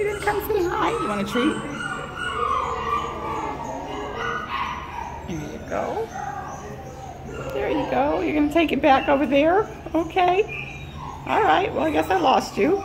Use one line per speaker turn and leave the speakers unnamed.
You didn't come say hi? You want a treat? There you go. There you go. You're going to take it back over there? Okay. All right. Well, I guess I lost you.